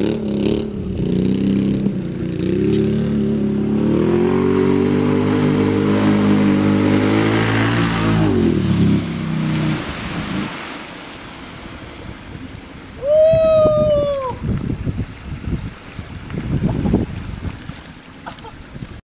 Mm-hmm.